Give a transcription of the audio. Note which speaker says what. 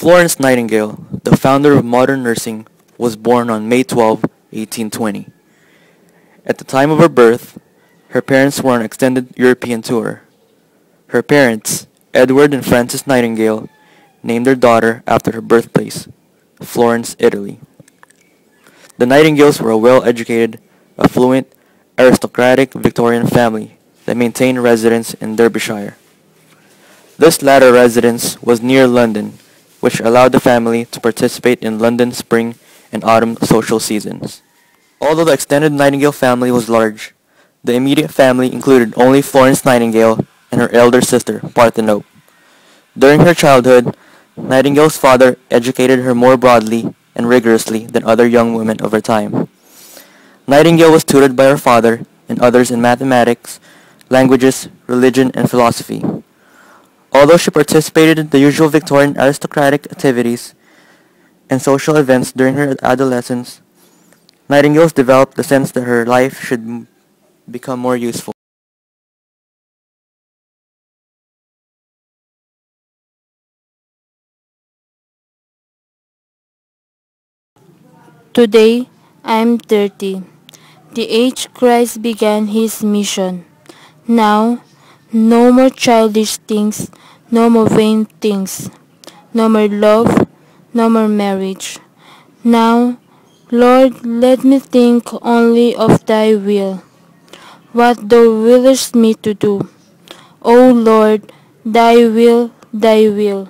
Speaker 1: Florence Nightingale, the founder of modern nursing, was born on May 12, 1820. At the time of her birth, her parents were on an extended European tour. Her parents, Edward and Frances Nightingale, named their daughter after her birthplace, Florence, Italy. The Nightingales were a well-educated, affluent, aristocratic Victorian family that maintained residence in Derbyshire. This latter residence was near London, which allowed the family to participate in London's spring and autumn social seasons. Although the extended Nightingale family was large, the immediate family included only Florence Nightingale and her elder sister, Parthenope. During her childhood, Nightingale's father educated her more broadly and rigorously than other young women of her time. Nightingale was tutored by her father and others in mathematics, languages, religion, and philosophy. Although she participated in the usual Victorian aristocratic activities and social events during her adolescence, Nightingale developed the sense that her life should become more useful.
Speaker 2: Today, I am 30. The age Christ began his mission. Now, no more childish things, no more vain things, no more love, no more marriage. Now, Lord, let me think only of thy will, what thou willest me to do. O Lord, thy will, thy will.